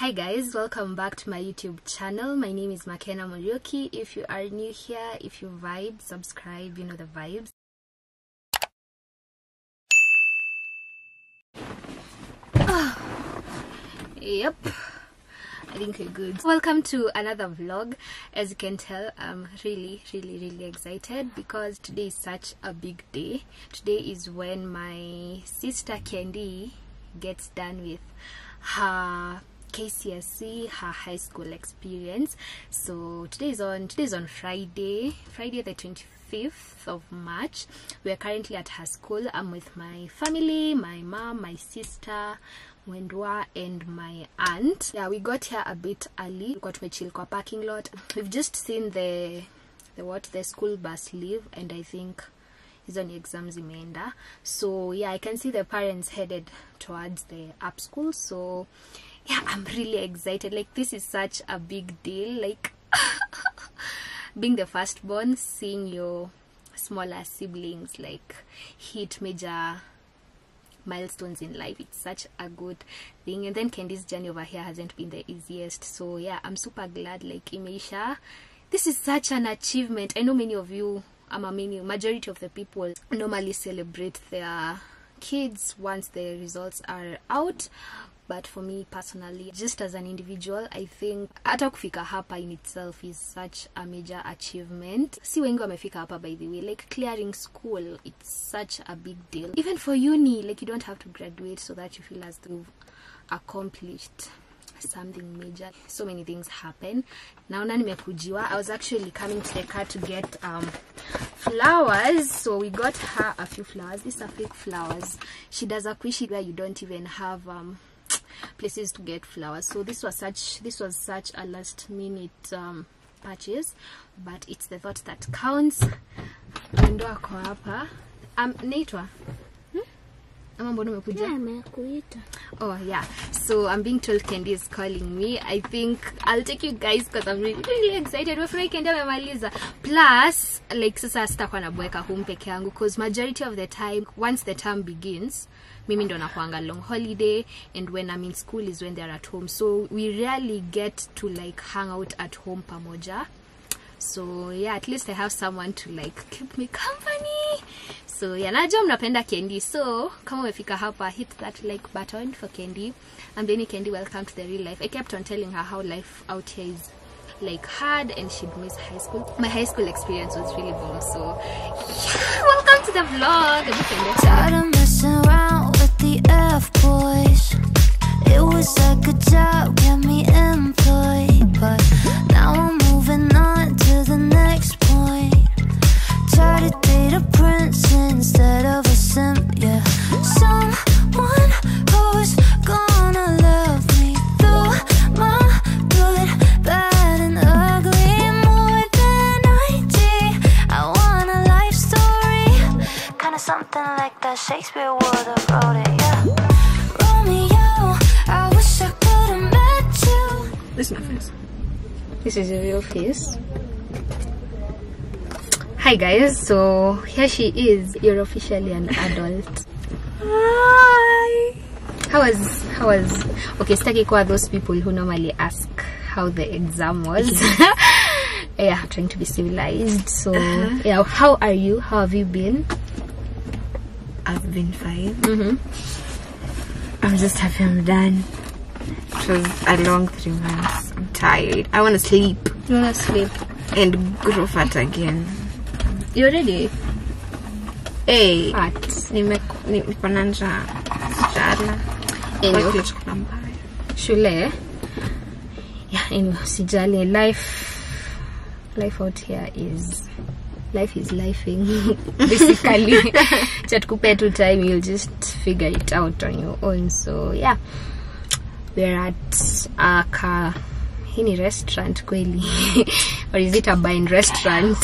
Hi guys, welcome back to my YouTube channel. My name is Makena Muriuki. If you are new here, if you vibe, subscribe, you know the vibes. Ah. Yep. I think we're good. Welcome to another vlog. As you can tell, I'm really, really, really excited because today is such a big day. Today is when my sister Kendi gets done with her KCSE, her high school experience. So today is on today is on Friday, Friday the 25th of March. We are currently at her school. I'm with my family, my mom, my sister, Mwendwa and my aunt. Yeah, we got here a bit early. We got tumechill kwa parking lot. We've just seen the the what the school bus leave and I think hizo ni exams imeenda so yeah i can see the parents headed towards the up school so yeah i'm really excited. Like this is such a big deal. Like being the firstborn seeing your smaller siblings like hit major milestones in life it's such a good thing. And then Kendi's journey over here hasn't been the easiest. So yeah i'm super glad like imeisha this is such an achievement. I know many of you um, ama many majority of the people normally celebrate their kids once the results are out but for me personally just as an individual i think hata kufika hapa in itself is such a major achievement. Si wengi wamefika hapa by the way. Like clearing school it's such a big deal. Even for uni like you don't have to graduate so that you feel as you've accomplished something major. So many things happen. Naona nimekujiwa. I was actually coming to the car to get um flowers. So we got her a few flowers these are fake flowers. She does a quishi where you don't even have um places to get flowers so this was such this was such a last minute um purchase but it's the thought that counts um? Ama mbona umekuja amekuita Oh yeah. So I'm being told Candy is calling me. I think I'll take you guys because I'm really, really excited. Wafurahi Kendi amemaliza. Plus, like sasa sitakuwa nabweka home peke yangu because majority of the time once the term begins mimi ndo nakuanga long holiday and when I'm in school is when they're at home. So we rarely get to like hang out at home pamoja so yeah at least i have someone to like keep me company so yeah najua mnapenda kendi. So kama umefika hapa hit that like button for kendi. And then kendi welcome to the real life. I kept on telling her how life out here is like hard and she'd miss high school. My high school experience was really bomb. So yeah welcome to the vlog. Boys. It was a job, get me employed. But This is my face. This is a real face. Hi guys, so here she is. You're officially an adult. Hi. How was how was okay, sitaki kuwa those people who normally ask how the exam was. yeah, trying to be civilized. So yeah, how are you? How have you been? I've been fine. Mm-hmm. I'm just happy I'm done. It was a long three months. I'm tired. I want to sleep You wanna sleep? and grow fat again. You ready? Hey, Fat. niko na njaa. Anyway. Shule yeah anyway, sijali life life out here is life is lifing basically chatkupe tu time you'll just figure it out on your own so yeah we're at a car hii ni restaurant kweli. Or is it a bine restaurant?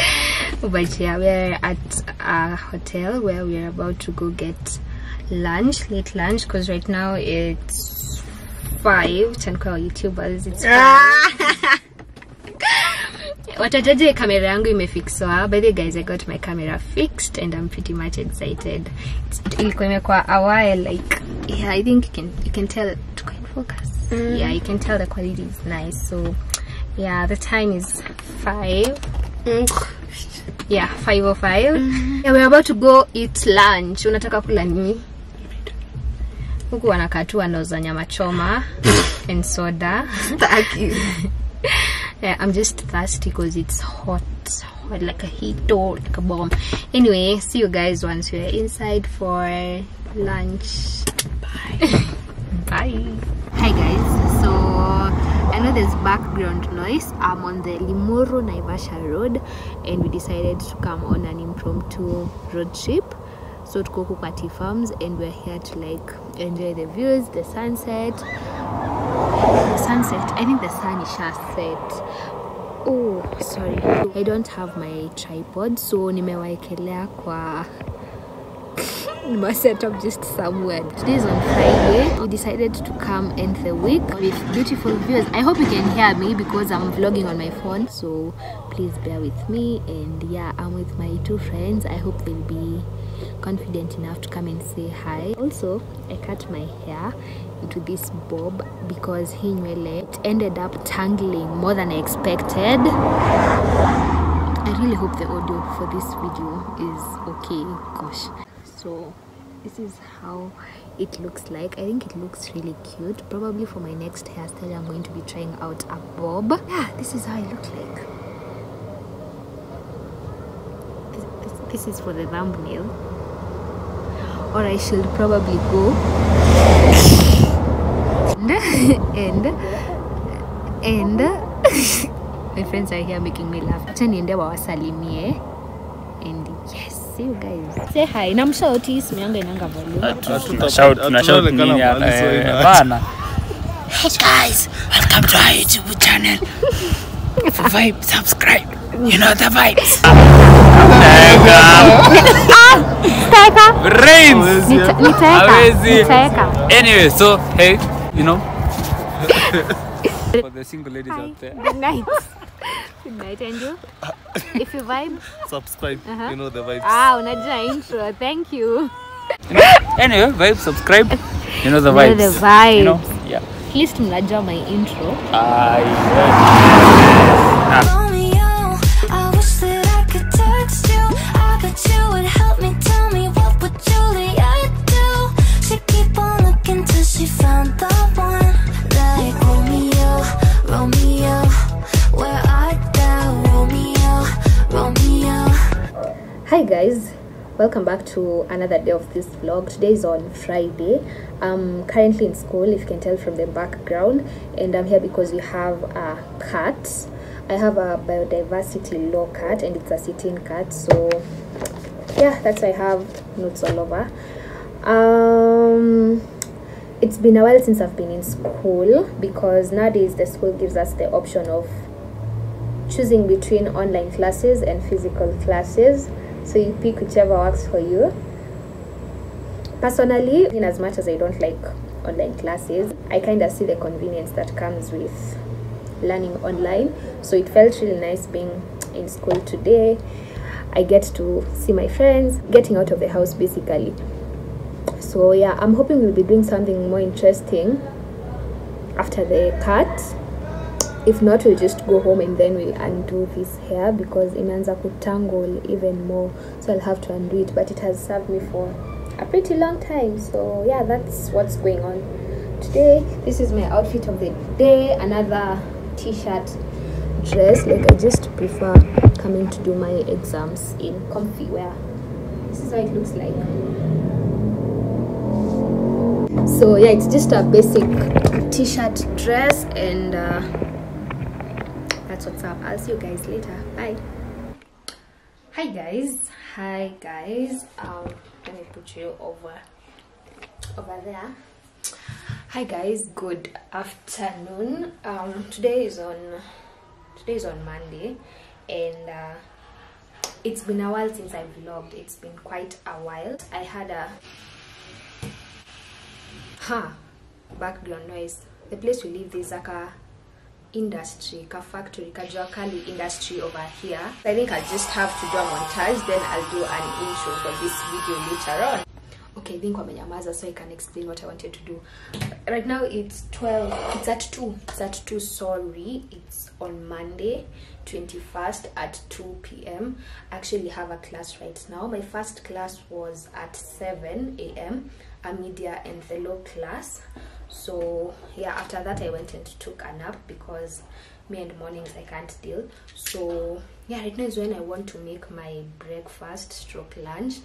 But yeah we're at a hotel where we're about to go get lunch late lunch because right now it's five. Chankuwa youtubers it's five. Watajaje kamera yangu imefixwa. By the guys i got my camera fixed and i'm pretty much excited. It's- ilikuwa imekuwa a while like yeah i think you can, you can tell tuko Mm. focus Yeah, you can tell the quality is nice. So, yeah, the time is five. Yeah, five or 5 Yeah, we're about to go eat lunch. Unataka kula nini? Huku wanakaa tu wanauza nyama choma and soda. Thank you. Yeah, I'm just thirsty because it's hot, hot like a heat or like a bomb. Anyway, see you guys once we're inside for lunch. Bye. Bye. Hi guys. So I know there's background noise. I'm on the Limuru Naivasha Road, and we decided to come on an impromptu road trip. So to go Tea Farms, and we're here to like enjoy the views, the sunset, the sunset i think the sun is just set oh sorry i don't have my tripod so nimewaekelea kwa my setup just somewhere. Today is on friday. We decided to come end the week with beautiful views. I hope you can hear me because i'm vlogging on my phone so please bear with me. And yeah i'm with my two friends. I hope they'll be confident enough to come and say hi. Also i cut my hair into this bob because he nywele it ended up tangling more than i expected. I really hope the audio for this video is okay. Gosh. So this is how it looks like. I think it looks really cute. Probably for my next hairstyle, I'm going to be trying out a bob. Yeah, this is how it looks like. This, this, this is for the thumbnail. Or I should probably go and and my friends are here making me laugh see you guys. Say hi. Inanga volume Shout- na shout nini hapa, bana Hey guys, welcome to our YouTube channel. For vibe, subscribe. You know the vibes. Nitaeka. Anyway so hey you know. For the single ladies out there. Good night good night and you if you vibe subscribe. Uh-huh. You know the vibes. ah unajua intro thank you anyway vibe subscribe you know the vibes Know vibes the vibes. you know yeah at least mnajua my intro Ah, yes. Romeo, guys, welcome back to another day of this vlog. Today is on Friday. I'm currently in school, if you can tell from the background, and I'm here because we have a cat. I have a biodiversity law cat, and it's a sitting cat. So yeah, that's why I have notes all over. Um, it's been a while since I've been in school because nowadays the school gives us the option of choosing between online classes and physical classes so you pick whichever works for you. Personally in as much as i don't like online classes i kind of see the convenience that comes with learning online. So it felt really nice being in school today. I get to see my friends getting out of the house basically. So yeah i'm hoping we'll be doing something more interesting after the CAT if not we'll just go home and then we'll undo this hair because imeanza kutangle even more. So i'll have to undo it but it has served me for a pretty long time. So yeah that's what's going on today. This is my outfit of the day another t-shirt dress. Like i just prefer coming to do my exams in comfy wear. This is how it looks like. So yeah it's just a basic t-shirt dress and uh, what's up. I'll see you guys later. Bye. Hi guys. Hi guys. Um let me put you over over there. Hi guys. Good afternoon. Um today is on today is on monday and uh it's been a while since i vlogged. It's been quite a while. I had a huh background noise. The place we live is like a industry ka factory ka kali industry over here. I think i'll just have to do a montage then i'll do an intro for this video later on. Okay i think wamenyamaza so i can explain what i wanted to do. Right now it's 12 it's at 2 it's at 2 sorry. It's on monday 21st at 2 p.m i actually have a class right now. My first class was at 7 a.m a media and law class so yeah after that i went and took a nap because me and mornings i can't deal. So yeah right now is when i want to make my breakfast stroke lunch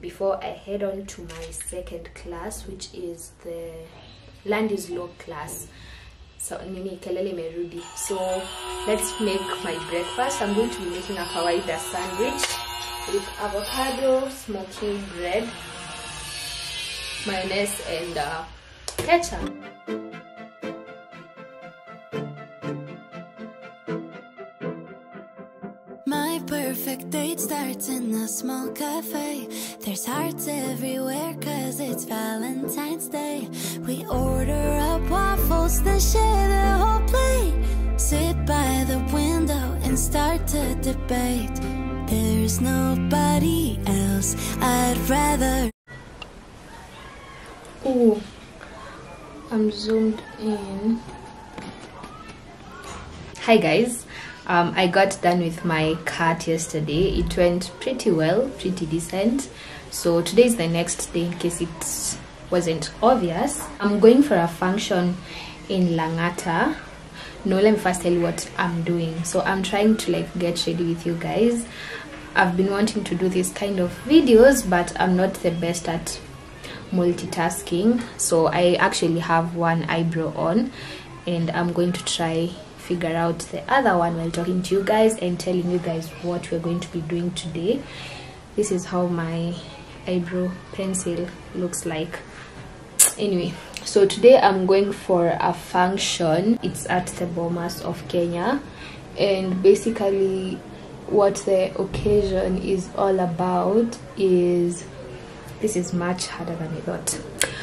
before i head on to my second class which is the land is law class. So nini so let's make my breakfast. I'm going to be making a kawaida sandwich with avocado smoky bread mayonnaise and uh, ketchup My perfect date starts in a small cafe. There's hearts everywhere cause it's Valentine's Day. We order up waffles, then share the whole plate. Sit by the window and start to debate. There's nobody else I'd rather. I'm zoomed in. Hi guys, um, I got done with my CAT yesterday. It went pretty well, pretty decent. So today is the next day in case it wasn't obvious. I'm going for a function in Langata. No, let me first tell you what I'm doing. So I'm trying to like get ready with you guys. I've been wanting to do this kind of videos, but I'm not the best at multitasking. So i actually have one eyebrow on and i'm going to try figure out the other one while talking to you guys and telling you guys what we're going to be doing today. This is how my eyebrow pencil looks like. Anyway so today i'm going for a function. It's at the bomas of kenya. And basically what the occasion is all about is this is much harder than I thought.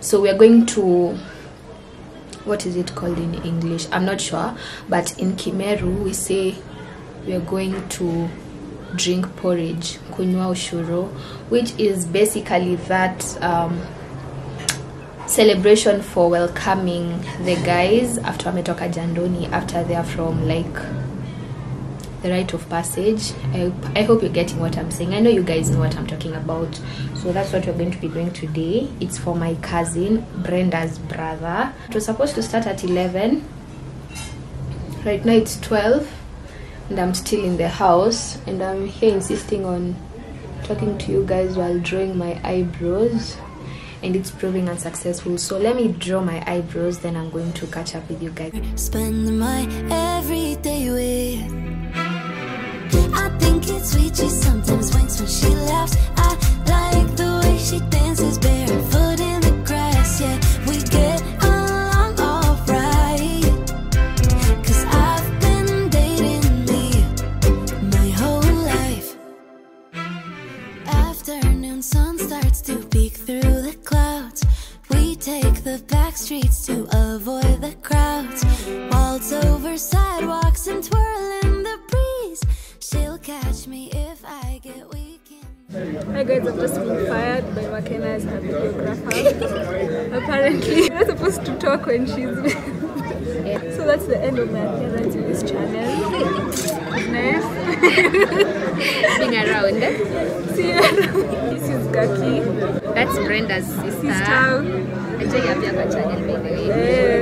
So we are going to what is it called in English? I'm not sure, but in Kimeru we say we are going to drink porridge, kunywa ushuro, which is basically that um, celebration for welcoming the guys after ametoka jandoni after they are from like the rite of passage. I, I hope you're getting what i'm saying. I know you guys know what i'm talking about. So that's what we're going to be doing today. It's for my cousin brenda's brother. It was supposed to start at 11 right now it's 12 and i'm still in the house and i'm here insisting on talking to you guys while drawing my eyebrows and it's proving unsuccessful. So let me draw my eyebrows then i'm going to catch up with you guys. Spend my everyday with. I think it's sweet. She sometimes winks when she laughs. I Hi guys, I've just been fired by Makena as her videographer. Apparently, you're not supposed to talk when she's So that's the end of my appearance in this channel. nice. being around See you. This is Gaki. that's brenda's sister Sister. Ajay, I'll be on my channel by the way